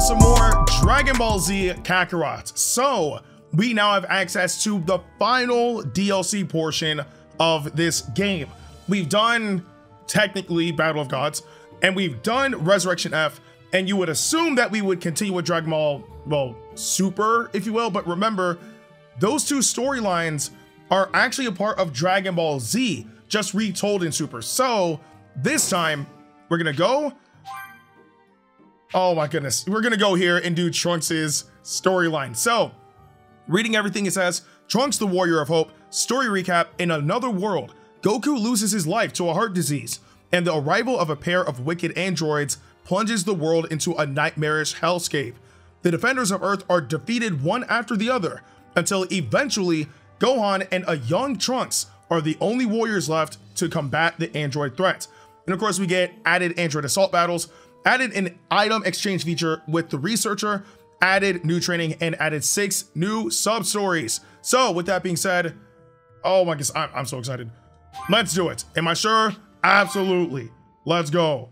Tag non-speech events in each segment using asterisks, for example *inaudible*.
with some more Dragon Ball Z Kakarot. So, we now have access to the final DLC portion of this game. We've done, technically, Battle of Gods, and we've done Resurrection F, and you would assume that we would continue with Dragon Ball, well, Super, if you will, but remember, those two storylines are actually a part of Dragon Ball Z, just retold in Super. So, this time, we're gonna go Oh my goodness. We're gonna go here and do Trunks' storyline. So, reading everything it says, Trunks the Warrior of Hope, story recap, in another world, Goku loses his life to a heart disease, and the arrival of a pair of wicked androids plunges the world into a nightmarish hellscape. The defenders of Earth are defeated one after the other, until eventually Gohan and a young Trunks are the only warriors left to combat the android threat. And of course, we get added android assault battles, added an item exchange feature with the researcher, added new training, and added six new sub stories. So, with that being said, oh my goodness, I'm, I'm so excited. Let's do it. Am I sure? Absolutely. Let's go.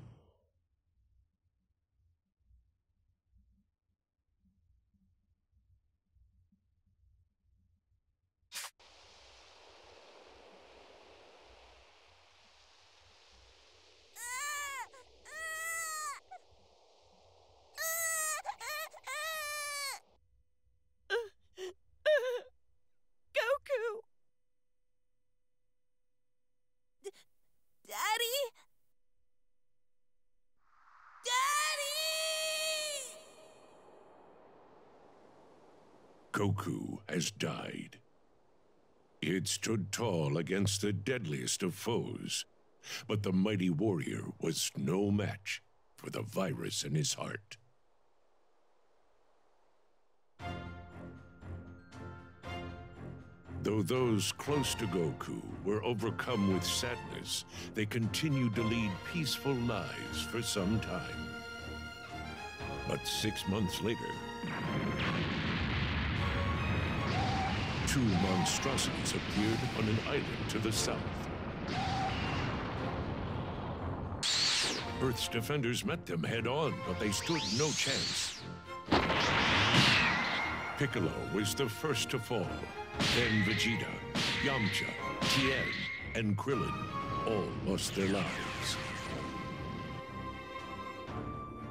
Goku has died. It stood tall against the deadliest of foes, but the mighty warrior was no match for the virus in his heart. Though those close to Goku were overcome with sadness, they continued to lead peaceful lives for some time. But six months later, two monstrosities appeared on an island to the south. Earth's defenders met them head-on, but they stood no chance. Piccolo was the first to fall. Then Vegeta, Yamcha, Tien, and Krillin all lost their lives.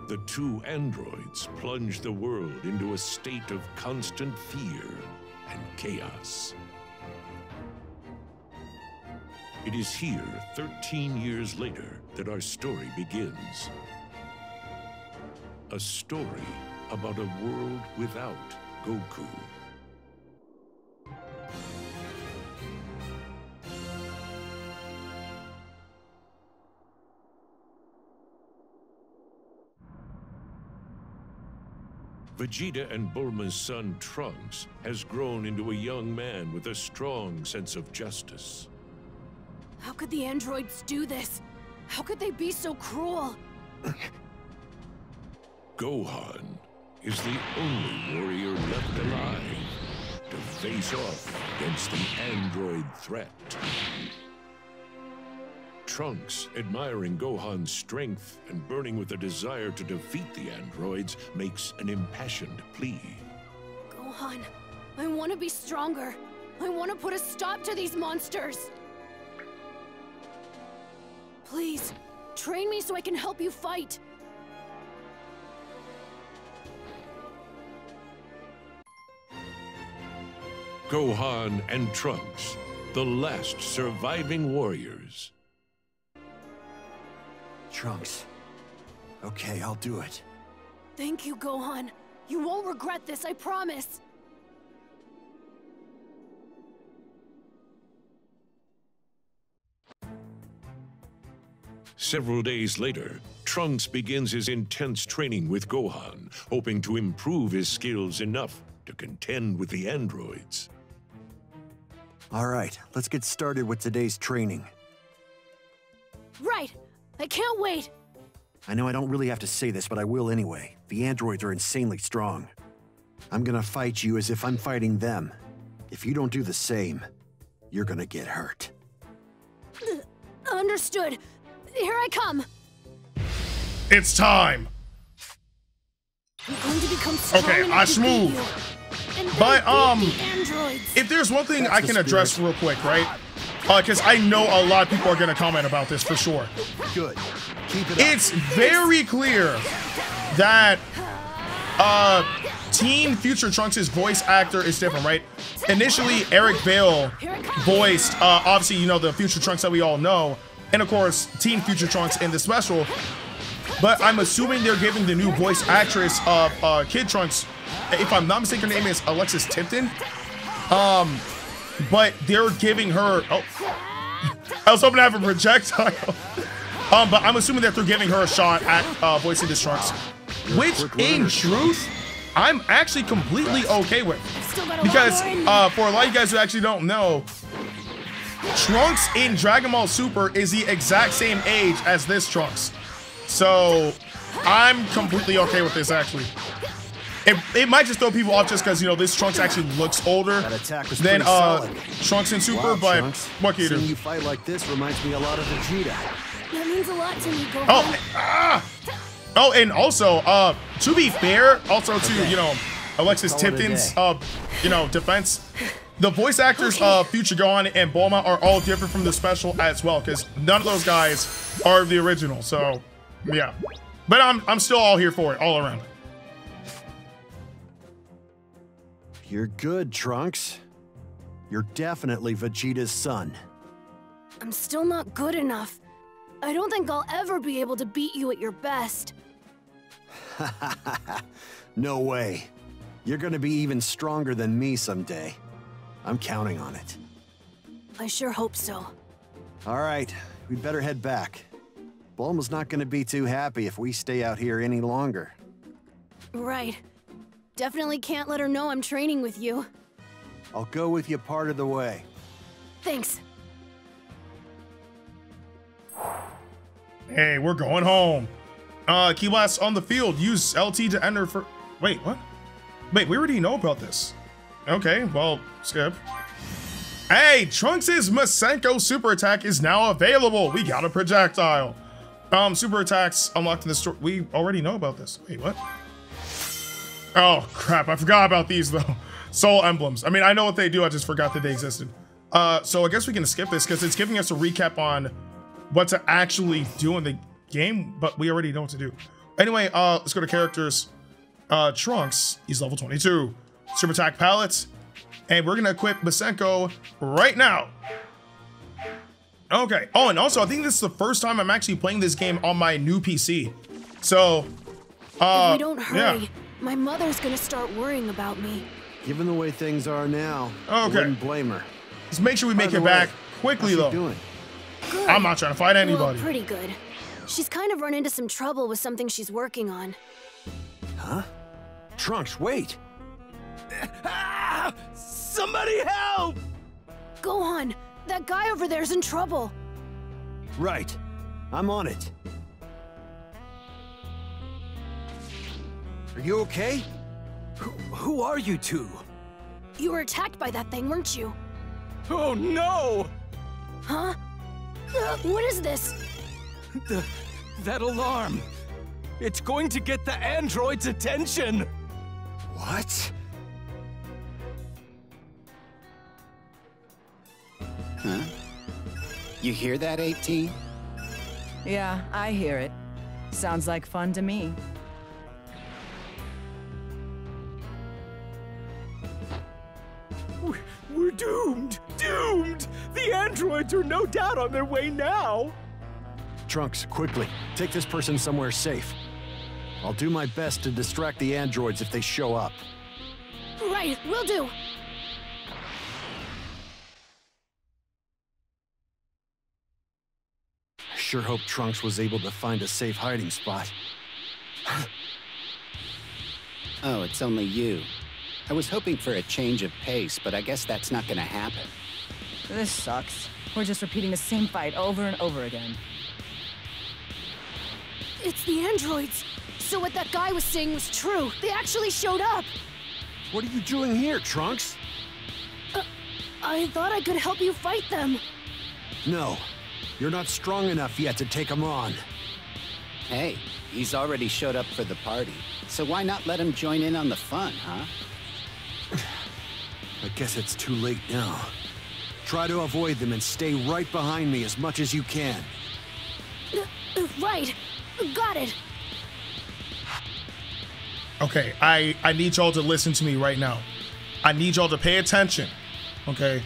The two androids plunged the world into a state of constant fear and chaos. It is here, 13 years later, that our story begins. A story about a world without Goku. Vegeta and Bulma's son, Trunks, has grown into a young man with a strong sense of justice. How could the androids do this? How could they be so cruel? *clears throat* Gohan is the only warrior left alive to face off against the android threat. Trunks, admiring Gohan's strength and burning with a desire to defeat the androids, makes an impassioned plea. Gohan, I want to be stronger. I want to put a stop to these monsters. Please, train me so I can help you fight. Gohan and Trunks, the last surviving warriors. Trunks. Okay, I'll do it. Thank you, Gohan. You won't regret this, I promise. Several days later, Trunks begins his intense training with Gohan, hoping to improve his skills enough to contend with the androids. All right, let's get started with today's training. Right! I can't wait! I know I don't really have to say this, but I will anyway. The androids are insanely strong. I'm gonna fight you as if I'm fighting them. If you don't do the same, you're gonna get hurt. Understood. Here I come. It's time. Going to become strong Okay, enough I to beat smooth. you. And then But, um, the androids. If there's one thing That's I the can address real quick, right? Because I know a lot of people are going to comment about this for sure. Good. Keep it It's very clear that uh, Teen Future Trunks' voice actor is different, right? Initially, Eric Vale voiced, uh, obviously, you know, the Future Trunks that we all know, and of course, Teen Future Trunks in the special. But I'm assuming they're giving the new voice actress of uh, Kid Trunks, if I'm not mistaken, her name is Alexis Tipton. Um, but they're giving her. Oh, I was hoping to have a projectile. Um, but I'm assuming that they're giving her a shot at uh, voicing the Trunks, which, in truth, I'm actually completely okay with. Because uh, for a lot of you guys who actually don't know, Trunks in Dragon Ball Super is the exact same age as this Trunks. So I'm completely okay with this actually. It, it might just throw people off just because you know this Trunks actually looks older That attack was than uh, solid. Trunks in Super, Wow, but Trunks. what can you Seeing you fight like this reminds me a lot of Vegeta. that means a lot to me, Gohan. Oh, ah! Oh, and also, uh, to be fair, also to you know, Alexis Call Tipton's, uh, you know, defense, the voice actors of Future Gohan and Bulma are all different from the special as well, because none of those guys are the original. So, yeah, but I'm I'm still all here for it, all around. You're good, Trunks. You're definitely Vegeta's son. I'm still not good enough. I don't think I'll ever be able to beat you at your best. *laughs* No way. You're gonna be even stronger than me someday. I'm counting on it. I sure hope so. All right, we'd better head back. Bulma's not gonna be too happy if we stay out here any longer. Right. Definitely can't let her know I'm training with you. I'll go with you part of the way. Thanks. Hey, we're going home. Uh, Ki Blast on the field. Use LT to enter for. Wait, what? Wait, we already know about this. Okay, well, skip. Hey, Trunks' Masenko super attack is now available. We got a projectile. Um, super attacks unlocked in the store. We already know about this. Wait, what? Oh, crap. I forgot about these, though. Soul emblems. I mean, I know what they do. I just forgot that they existed. Uh, so I guess we can skip this because it's giving us a recap on what to actually do in the game, but we already know what to do. Anyway, uh, let's go to characters. Uh, Trunks, he's level 22. Super attack palettes, and we're gonna equip Masenko right now. Okay. Oh, and also, I think this is the first time I'm actually playing this game on my new PC. So, uh, if we don't hurry, yeah. My mother's gonna start worrying about me. Given the way things are now, I Okay. wouldn't blame her. Just make sure we By make the it way, back how's quickly, she though. doing? Good. I'm not trying to fight Well, anybody. pretty good. She's kind of run into some trouble with something she's working on. Huh? Trunks, wait! *laughs* Somebody help! Gohan, that guy over there's in trouble. Right. I'm on it. Are you okay? Who, who are you two? You were attacked by that thing, weren't you? Oh no! Huh? Uh, what is this? The, that alarm. It's going to get the android's attention. What? Huh? You hear that, 18? Yeah, I hear it. Sounds like fun to me. Doomed! Doomed! The androids are no doubt on their way now! Trunks, quickly, take this person somewhere safe. I'll do my best to distract the androids if they show up. Right, will do. I sure hope Trunks was able to find a safe hiding spot. Oh, it's only you. I was hoping for a change of pace, but I guess that's not gonna happen. This sucks. We're just repeating the same fight over and over again. It's the androids. So what that guy was saying was true. They actually showed up. What are you doing here, Trunks? Uh, I thought I could help you fight them. No, you're not strong enough yet to take them on. Hey, he's already showed up for the party, so why not let him join in on the fun, huh? I guess it's too late now. Try to avoid them and stay right behind me as much as you can. *clears throat* Right. Got it. Okay, I I need y'all to listen to me right now. I need y'all to pay attention. Okay.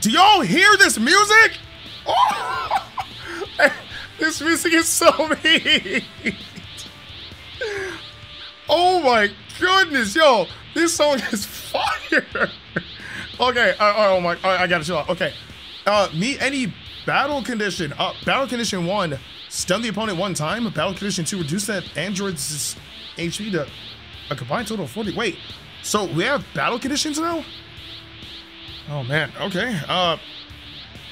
Do y'all hear this music? Oh! *laughs* this music is so *laughs* mean. Oh my goodness, yo, this song is *laughs* fire. *laughs* okay, uh, oh my, I, gotta chill out. Okay, uh, meet any battle condition. Uh, battle condition one, stun the opponent one time. Battle condition two, reduce that android's HP to a combined total of 40. Wait, so we have battle conditions now? Oh man, okay. Uh,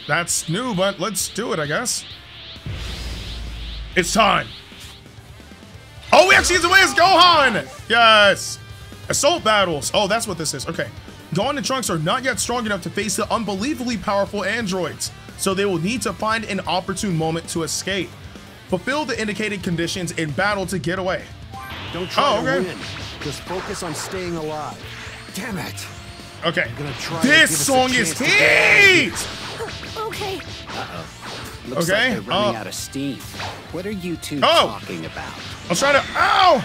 that's new, but let's do it, I guess. It's time. Oh, we actually use the way as Gohan! Yes! Assault battles. Oh, that's what this is. Okay. Gohan and Trunks are not yet strong enough to face the unbelievably powerful androids, so they will need to find an opportune moment to escape. Fulfill the indicated conditions in battle to get away. Don't try Oh, to okay. win. Just focus on staying alive. Damn it! Okay. gonna try This us song is chance Okay. Uh-oh. Okay. Looks Okay, like they're running uh, out of steam. What are you two Oh! talking about? I'm trying to. Ow!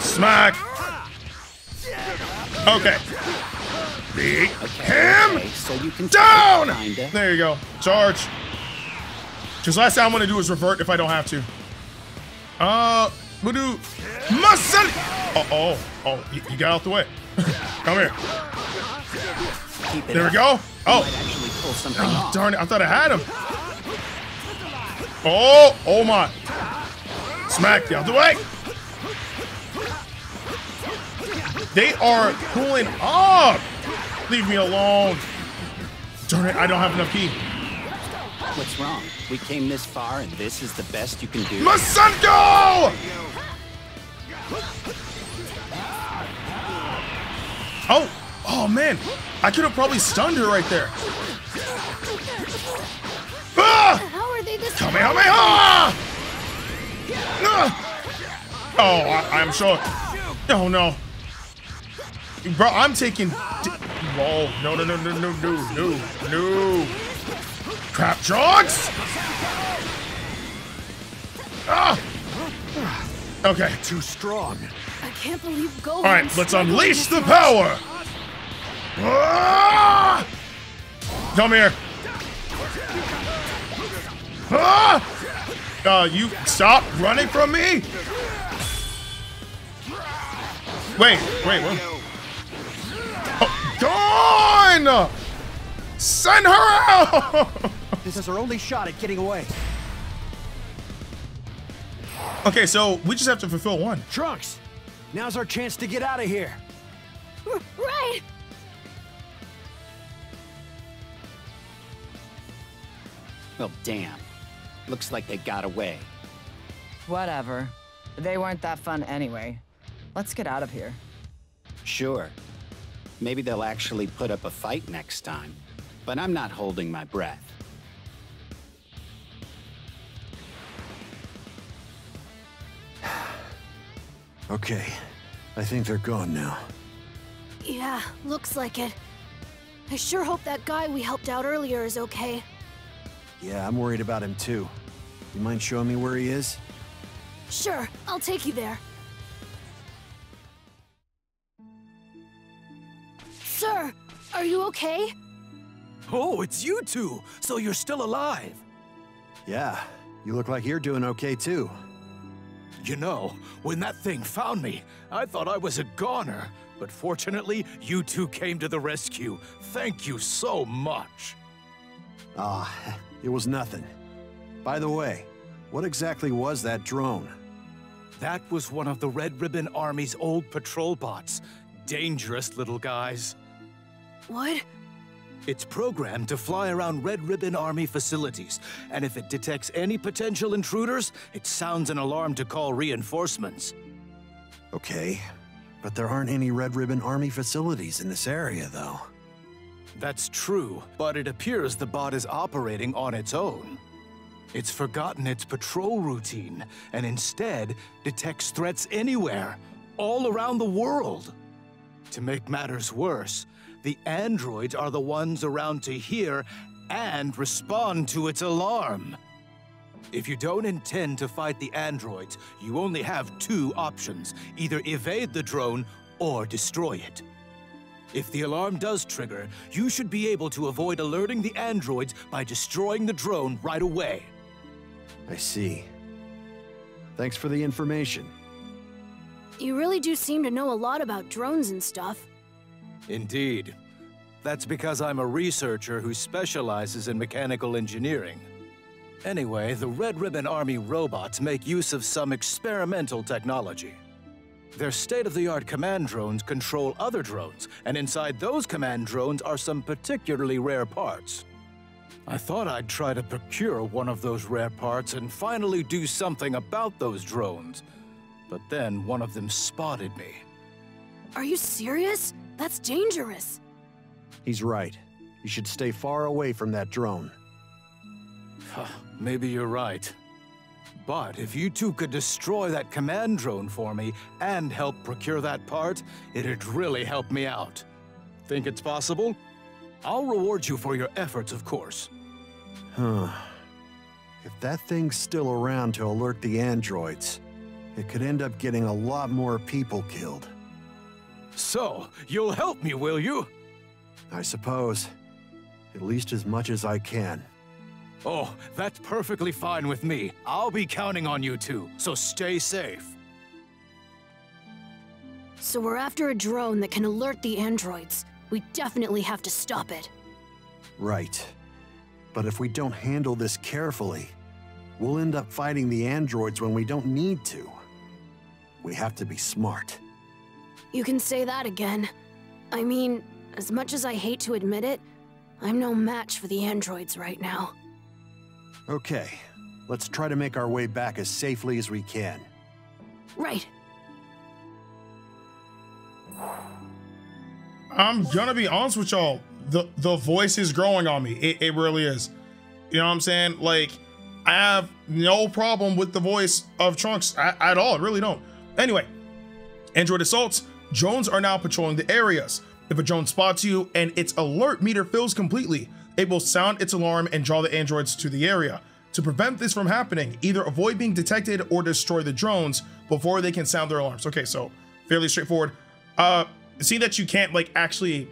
Smack. Okay. Beat him down! There you go. Charge. Because last thing I'm going to do is revert if I don't have to. Uh, we'll do muscle. Oh, oh, oh, you, you got out the way. *laughs* Come here. There we go. Oh, oh, darn it. I thought I had him. Oh, oh my. Smack, get out the way. They are pulling up. Leave me alone. Darn it, I don't have enough ki. What's wrong? We came this far and this is the best you can do? Masenko! Oh, oh man. I could have probably stunned her right there. Ah! How are they this Kamehameha! Oh, I, I'm sure. Oh no. Bro, I'm taking. Whoa. No, no, no, no, no, no, no, no. Crap trunks! Ah! Okay. Too strong. I can't believe Gohan. All right, let's unleash the power. Ah! Come here. Ah! Uh, you stop running from me. Wait, wait, what? Oh, gone! Send her out! *laughs* This is our only shot at getting away. okay, so we just have to fulfill one. Trunks, now's our chance to get out of here. R- *laughs* Right. Well, damn. Looks like they got away. Whatever. They weren't that fun anyway. Let's get out of here. Sure. Maybe they'll actually put up a fight next time. But I'm not holding my breath. *sighs* Okay, I think they're gone now. Yeah, looks like it. I sure hope that guy we helped out earlier is okay. Yeah, I'm worried about him too. You mind showing me where he is? Sure, I'll take you there. Sir, are you okay? Oh, it's you two. So you're still alive. Yeah, you look like you're doing okay too. You know, when that thing found me, I thought I was a goner. But fortunately, you two came to the rescue. Thank you so much. Ah, *laughs* it was nothing. By the way, what exactly was that drone? That was one of the Red Ribbon Army's old patrol bots. Dangerous little guys. What? It's programmed to fly around Red Ribbon Army facilities, and if it detects any potential intruders, it sounds an alarm to call reinforcements. Okay, but there aren't any Red Ribbon Army facilities in this area, though. That's true, but it appears the bot is operating on its own. It's forgotten its patrol routine and instead detects threats anywhere, all around the world. To make matters worse, the androids are the ones around to hear and respond to its alarm. If you don't intend to fight the androids, you only have two options either evade the drone or destroy it. If the alarm does trigger, you should be able to avoid alerting the androids by destroying the drone right away. I see. Thanks for the information. You really do seem to know a lot about drones and stuff. Indeed. That's because I'm a researcher who specializes in mechanical engineering. Anyway, the Red Ribbon Army robots make use of some experimental technology. Their state-of-the-art command drones control other drones, and inside those command drones are some particularly rare parts. I thought I'd try to procure one of those rare parts and finally do something about those drones. But then one of them spotted me. Are you serious? That's dangerous. He's right. You should stay far away from that drone. Maybe you're right. But if you two could destroy that command drone for me and help procure that part, it'd really help me out. Think it's possible? I'll reward you for your efforts, of course. Huh. If that thing's still around to alert the androids, it could end up getting a lot more people killed. So, you'll help me, will you? I suppose. At least as much as I can. Oh, that's perfectly fine with me. I'll be counting on you two, so stay safe. So we're after a drone that can alert the androids. We definitely have to stop it. Right. But if we don't handle this carefully, we'll end up fighting the androids when we don't need to. We have to be smart. You can say that again. I mean, as much as I hate to admit it, I'm no match for the androids right now. Okay, let's try to make our way back as safely as we can. Right. I'm gonna be honest with y'all. The the voice is growing on me. It, it really is. You know what I'm saying? Like, I have no problem with the voice of Trunks at, at all. I really don't. Anyway, Android assaults. Drones are now patrolling the areas. If a drone spots you and its alert meter fills completely, it will sound its alarm and draw the androids to the area. To prevent this from happening, either avoid being detected or destroy the drones before they can sound their alarms. Okay, so fairly straightforward. Uh, see that you can't like actually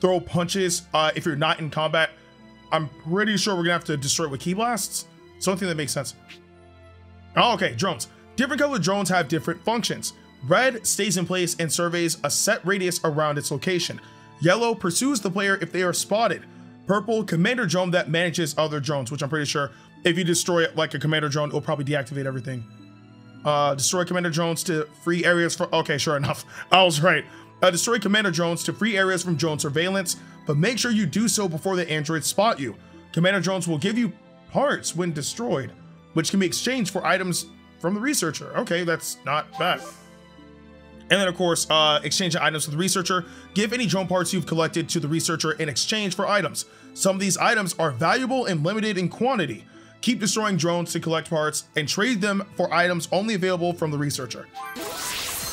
throw punches uh, if you're not in combat. I'm pretty sure we're gonna have to destroy it with ki blasts. Something that makes sense. Oh, okay, drones. Different colored drones have different functions. Red stays in place and surveys a set radius around its location. Yellow pursues the player if they are spotted. Purple, commander drone that manages other drones, which I'm pretty sure if you destroy it like a commander drone, it'll probably deactivate everything. Uh, destroy commander drones to free areas for, okay, sure enough. *laughs* I was right. Uh, destroy commander drones to free areas from drone surveillance, but make sure you do so before the androids spot you. Commander drones will give you parts when destroyed, which can be exchanged for items from the researcher. Okay, that's not bad. And then, of course, uh, exchange items with the researcher. Give any drone parts you've collected to the researcher in exchange for items. Some of these items are valuable and limited in quantity. Keep destroying drones to collect parts and trade them for items only available from the researcher.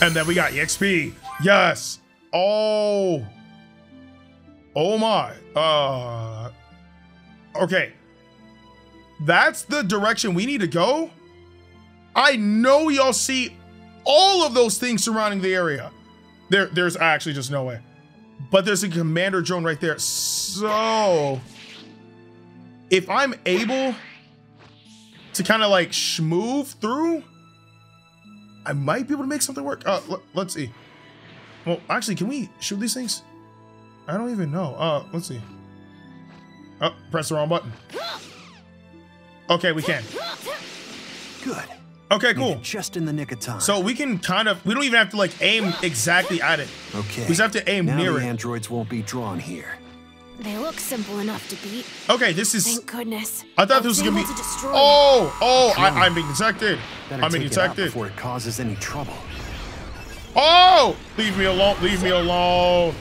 And then we got EXP. Yes. Oh. Oh my. Uh. Okay. That's the direction we need to go. I know y'all see all of those things surrounding the area. There, there's actually just no way. But there's a commander drone right there. So if I'm able to kind of like schmoove through, I might be able to make something work. Uh, let's see. Well, actually, can we shoot these things? I don't even know. Uh, let's see. Oh, press the wrong button. Okay, we can. Good. Okay, cool. Just in the nick of time. So we can kind of, we don't even have to like aim exactly at it. Okay. We just have to aim now near the it. androids won't be drawn here. They look simple enough to beat. Okay, this is. Thank goodness. I thought I this was was gonna be. to destroy. Oh, oh, I, I'm being detected. Better I'm being take it out detected. before it causes any trouble. Oh, leave me alone. Leave me alone.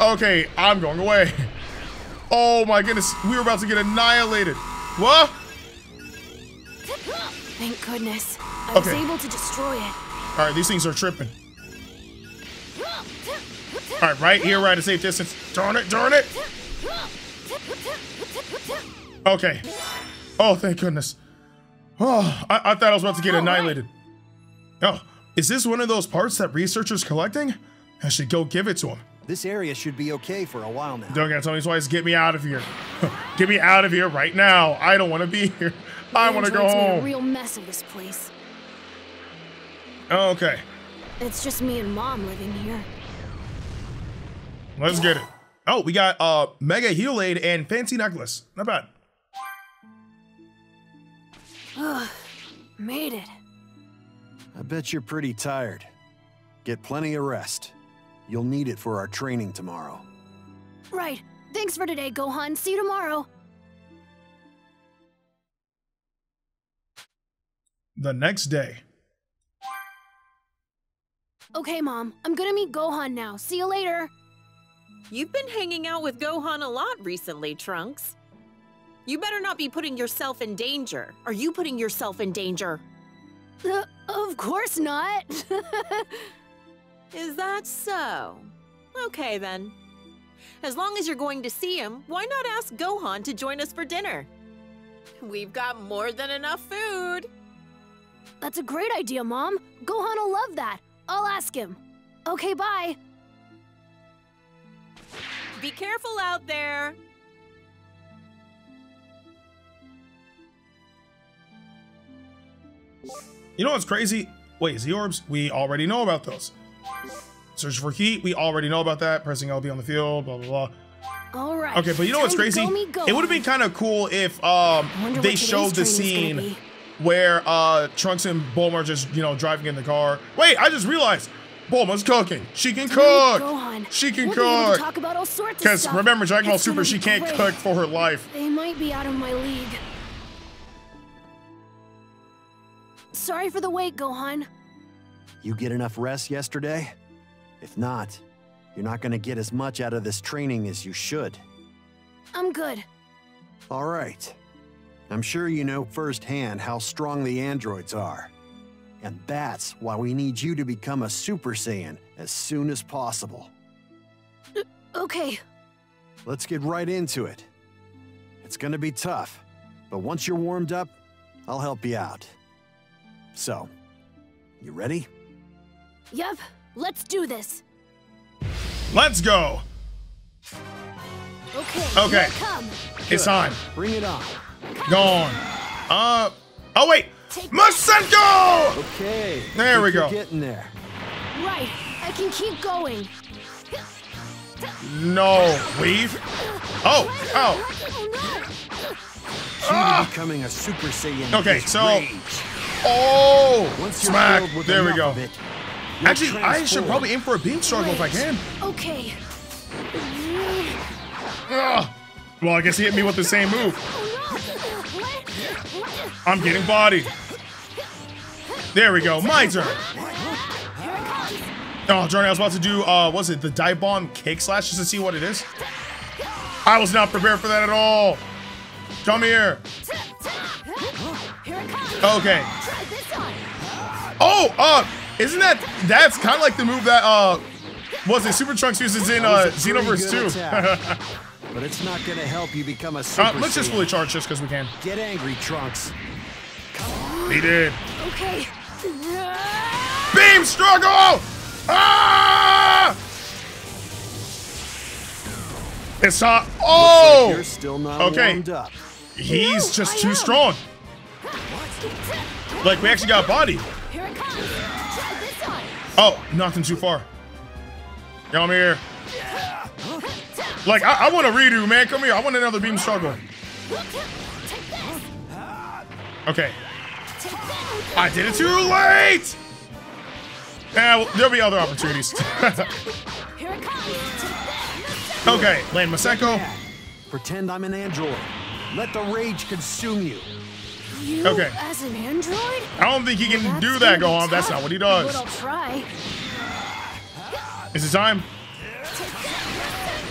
Okay, I'm going away. *laughs* Oh my goodness, we were about to get annihilated. What? Thank goodness. I was able to destroy it. All right, these things are tripping. All right, right here, right at a safe distance. Darn it, darn it. Okay. Oh, thank goodness. Oh, I, I thought I was about to get annihilated. Oh, is this one of those parts that researchers collecting? I should go give it to him. This area should be okay for a while now. Don't gotta tell me twice. Get me out of here. *laughs* get me out of here right now. I don't want to be here. I want to go Androids made a home. real mess of this place. Okay, It's just me and mom living here. let's get it. Oh, we got uh mega heal aid and fancy necklace. Not bad. Made it. I bet you're pretty tired. Get plenty of rest. You'll need it for our training tomorrow. Right. Thanks for today, Gohan. See you tomorrow. The next day. Okay, Mom. I'm gonna meet Gohan now. See you later. You've been hanging out with Gohan a lot recently, Trunks. You better not be putting yourself in danger. Are you putting yourself in danger? Uh, of course not. *laughs* Is that so? Okay then. As long as you're going to see him, why not ask Gohan to join us for dinner? We've got more than enough food. That's a great idea, Mom. Gohan will love that. I'll ask him. Okay, bye. Be careful out there. You know what's crazy? Wait, Z orbs? We already know about those. Search for heat. We already know about that. Pressing LB on the field. Blah blah blah. All right. Okay, but you know what's crazy? go meet It would have been kind of cool if um they showed the scene where uh Trunks and Bulma are just you know driving in the car. Wait, I just realized Bulma's cooking. She can to meet cook. Gohan. She can we'll Be able to cook. talk about all sorts of Because remember, Dragon Ball Super, she can't great. cook for her life. They might be out of my league. Sorry for the wait, Gohan. You get enough rest yesterday? If not, you're not gonna get as much out of this training as you should. I'm good. All right. I'm sure you know firsthand how strong the androids are. And that's why we need you to become a Super Saiyan as soon as possible. Uh, okay. Let's get right into it. It's gonna be tough, but once you're warmed up, I'll help you out. So, you ready? Yep. Let's do this. Let's go. Okay. Okay. come. It's on. Bring it on. Gone. Uh. Oh wait. Take Masenko. Okay. There we go. Getting there. Right. I can keep going. No. Weave. Oh. Oh. Key to becoming a Super Saiyan. Okay, so- rage. Oh. Once you're Smack. with There we go. it, you'll Actually, I should probably aim for a beam struggle if I can. Okay. Ugh. Well, I guess he hit me with the same move. I'm getting bodied. There we go. My turn. Oh, Johnny, I was about to do, uh, was it the dive bomb kick slash just to see what it is? I was not prepared for that at all. Come here. Here. Okay. Try this on. Oh, uh, isn't that, that's kind of like the move that, uh, was it Super Trunks uses in, uh, That was a pretty Xenoverse good 2. *laughs* But it's not gonna help you become a Super uh, let's just fully charge just because we can. Get angry, Trunks. He did. Okay. Beam struggle! Ah! It's hot. Looks Oh! like you're still not Okay. warmed up. He's No, just I too am. strong. Like, we actually got body. Here it comes. Try this on. Oh, nothing too far. Come here. Like, I, I want a redo, man. Come here. I want another beam struggle. Take. Okay. I did it too late! Yeah, well, there'll be other opportunities. Here it comes. Okay, land Masenko. Pretend I'm an android. Let the rage consume you. You Okay. as an android? I don't think he can That's do that, gonna Gohan. That's not what he But does. I'll try. Is it time?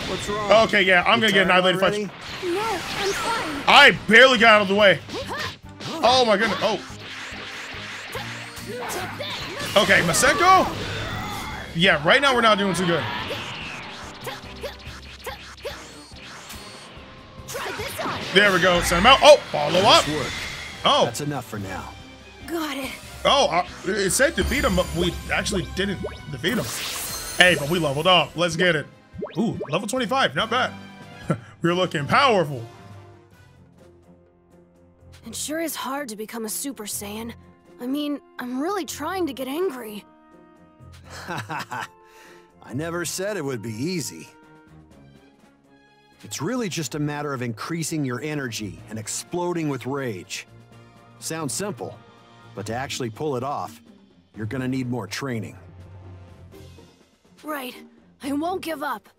What's wrong? Okay, yeah, I'm You gonna get annihilated. already? If No, I'm fine. I, I barely got out of the way. Oh my goodness. Oh. Okay, Masenko. Yeah, right now we're not doing too good. There we go. Send him out. Oh, follow up. Work. Oh, That's enough for now. Got it. oh, uh, it said defeat him, but we actually didn't defeat him. Hey, but we leveled up. Let's get it. Ooh, level 25. Not bad. *laughs* We're looking powerful. It sure is hard to become a Super Saiyan. I mean, I'm really trying to get angry. *laughs* I never said it would be easy. It's really just a matter of increasing your energy and exploding with rage. Sounds simple, but to actually pull it off, you're gonna need more training. Right. I won't give up.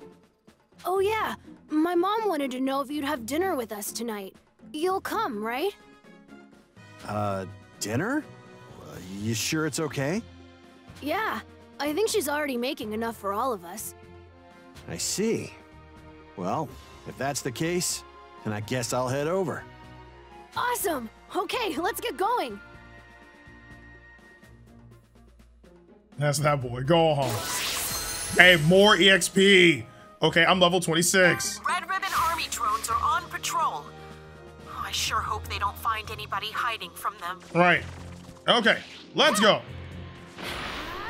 Oh yeah, my mom wanted to know if you'd have dinner with us tonight. You'll come, right? Uh, dinner? Uh, you sure it's okay? Yeah. I think she's already making enough for all of us. I see. Well, if that's the case, then I guess I'll head over. Awesome! Okay, let's get going. That's that boy. Go home. Hey, more EXP. Okay, I'm level 26. Red Ribbon Army drones are on patrol. Oh, I sure hope they don't find anybody hiding from them. Right. Okay, let's go.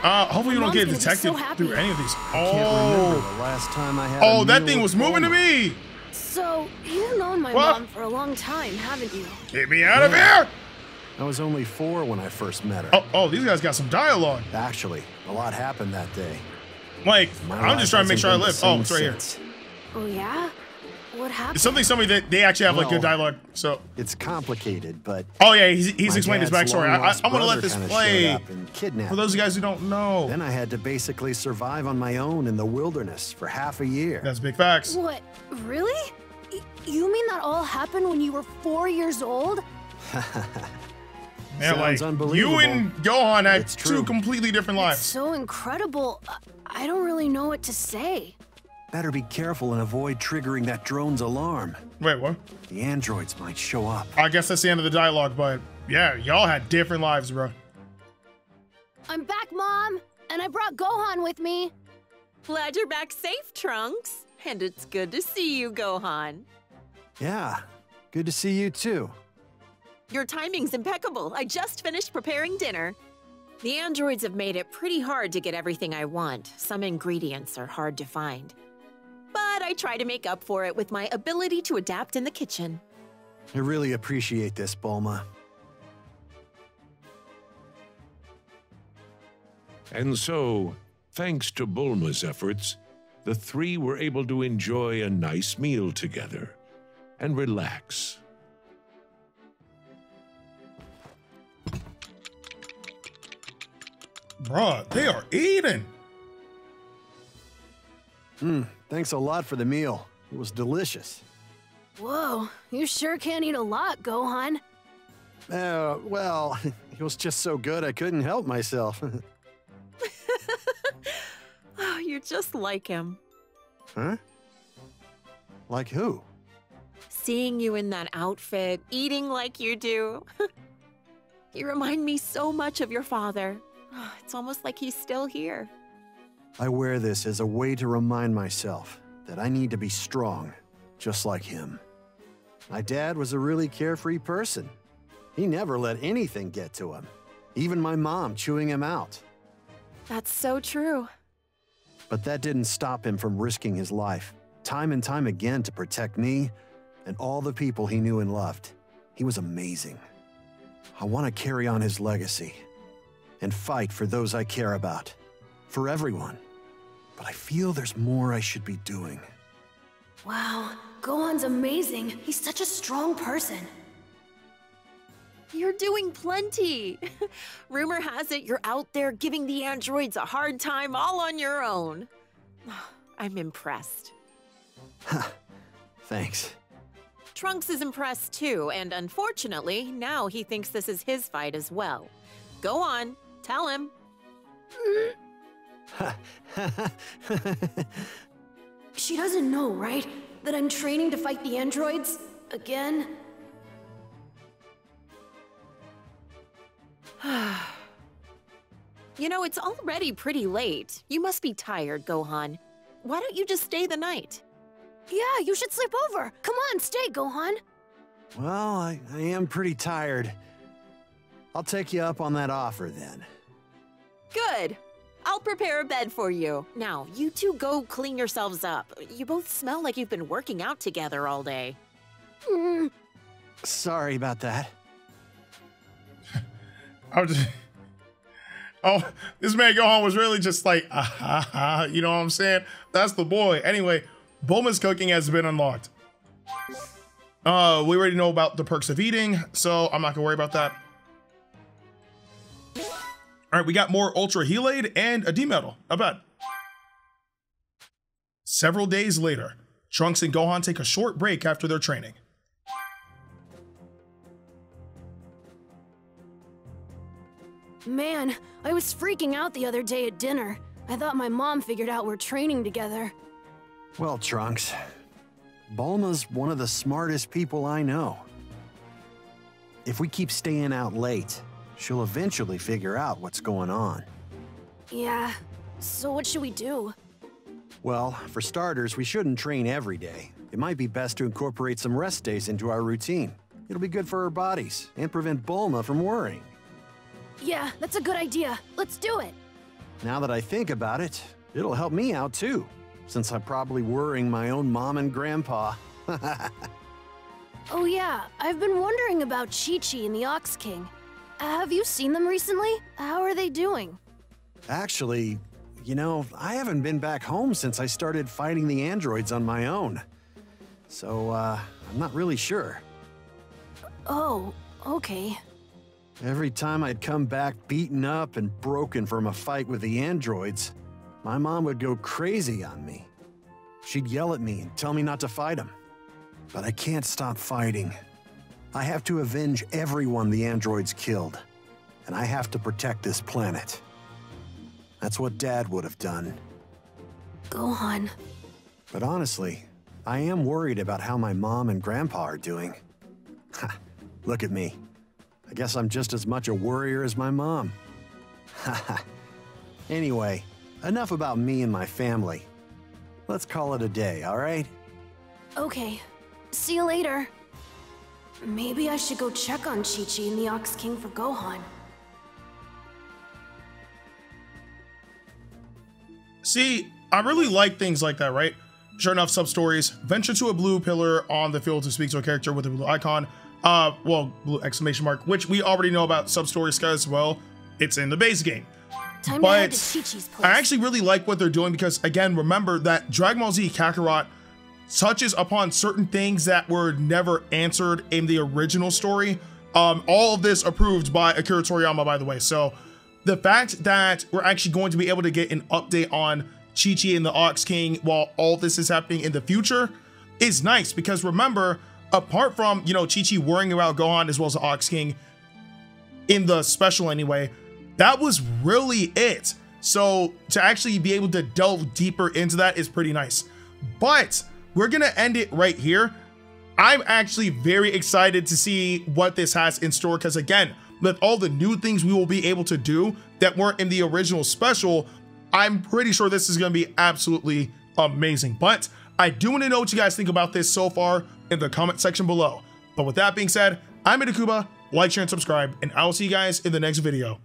Uh, hopefully you don't get detected so happy. through any of these. Can't remember Oh, the last time I had oh, that thing was moving to me. So, you've known my What? mom for a long time, haven't you? Get me out of here. I was only four when I first met her. Oh, oh, these guys got some dialogue. Actually, a lot happened that day. Like, My I'm just trying to make sure I live. Oh, it's right here. Oh yeah? What happened? It's something, something that they actually have like good dialogue. So, It's complicated, but oh yeah, he's, he's explained his backstory. I, I, I'm gonna let this play showed up and kidnapped for those of you guys who don't know. Then I had to basically survive on my own in the wilderness for half a year. That's big facts. What? Really? Y- you mean that all happened when you were four years old? *laughs* Man, like Sounds you and Gohan had It's two true. completely different lives. So incredible. I- I don't really know what to say. Better be careful and avoid triggering that drone's alarm. Wait, what? The androids might show up. I guess that's the end of the dialogue, but yeah, y'all had different lives, bro. I'm back, Mom! And I brought Gohan with me. Glad you're back safe, Trunks. And it's good to see you, Gohan. Yeah, good to see you too. Your timing's impeccable. I just finished preparing dinner. The androids have made it pretty hard to get everything I want. Some ingredients are hard to find. But I try to make up for it with my ability to adapt in the kitchen. I really appreciate this, Bulma. And so, thanks to Bulma's efforts, the three were able to enjoy a nice meal together and relax. Bruh, they are eating. Hmm, thanks a lot for the meal. It was delicious. Whoa, you sure can eat a lot, Gohan. Uh, well, *laughs* it was just so good I couldn't help myself. *laughs* Oh, you're just like him. huh? Like who? Seeing you in that outfit, eating like you do. *laughs* you remind me so much of your father. *sighs* It's almost like he's still here. I wear this as a way to remind myself that I need to be strong, just like him. My dad was a really carefree person. He never let anything get to him, even my mom chewing him out. That's so true. But that didn't stop him from risking his life, time and time again, to protect me and all the people he knew and loved. He was amazing. I want to carry on his legacy and fight for those I care about, for everyone. But I feel there's more I should be doing. Wow, Gohan's amazing. He's such a strong person. You're doing plenty. *laughs* Rumor has it you're out there giving the androids a hard time all on your own. *sighs* I'm impressed. Thanks. Trunks is impressed too, and unfortunately, now he thinks this is his fight as well. Go on, tell him. *laughs* *laughs* She doesn't know, right? That I'm training to fight the androids? Again? *sighs* you know, it's already pretty late. You must be tired, Gohan. Why don't you just stay the night? Yeah, you should sleep over. Come on, stay, Gohan. Well, I, I am pretty tired. I'll take you up on that offer then. Good. I'll prepare a bed for you. Now, you two go clean yourselves up. You both smell like you've been working out together all day. Mm, *laughs* Sorry about that. *laughs* I was just, *laughs* oh, this man Gohan was really just like, ah, ha, ha, you know what I'm saying? That's the boy. Anyway, Bulma's cooking has been unlocked. Uh, we already know about the perks of eating, so I'm not gonna worry about that. All right, we got more Ultra Helade and a D-Metal. Not bad. Several days later, Trunks and Gohan take a short break after their training. man, I was freaking out the other day at dinner. I thought my mom figured out we're training together. Well, Trunks, Bulma's one of the smartest people I know. If we keep staying out late, she'll eventually figure out what's going on. Yeah, so what should we do? Well, for starters, we shouldn't train every day. It might be best to incorporate some rest days into our routine. It'll be good for our bodies and prevent Bulma from worrying. Yeah, that's a good idea. Let's do it. Now that I think about it, it'll help me out too, since I'm probably worrying my own mom and grandpa. *laughs* Oh yeah, I've been wondering about Chi-Chi and the Ox King. Have you seen them recently? How are they doing? Actually, you know, I haven't been back home since I started fighting the androids on my own. So, uh, I'm not really sure. Oh, okay. Every time I'd come back beaten up and broken from a fight with the androids, my mom would go crazy on me. She'd yell at me and tell me not to fight them. But I can't stop fighting. I have to avenge everyone the androids killed, and I have to protect this planet. That's what Dad would have done. Gohan. But honestly, I am worried about how my mom and grandpa are doing. Ha, look at me. I guess I'm just as much a worrier as my mom. Haha. anyway, enough about me and my family. Let's call it a day, all right? Okay. See you later. Maybe I should go check on Chi-Chi and the Ox King for Gohan. See, I really like things like that, right? Sure enough, sub stories. Venture to a blue pillar on the field to speak to a character with a blue icon. Uh, well, blue exclamation mark, which we already know about sub stories as well. It's in the base game. Time to But to Chi-Chi's place. I actually really like what they're doing because, again, remember that Dragon Ball Z Kakarot touches upon certain things that were never answered in the original story. Um, all of this approved by Akira Toriyama, by the way. So the fact that we're actually going to be able to get an update on Chi-Chi and the Ox King while all this is happening in the future is nice because remember, apart from, you know, Chi-Chi worrying about Gohan as well as the Ox King in the special anyway, that was really it. So to actually be able to delve deeper into that is pretty nice. But we're gonna end it right here. I'm actually very excited to see what this has in store because again, with all the new things we will be able to do that weren't in the original special, I'm pretty sure this is gonna be absolutely amazing. But I do want to know what you guys think about this so far in the comment section below. But with that being said, I'm Ndukauba, like, share, and subscribe, and I will see you guys in the next video.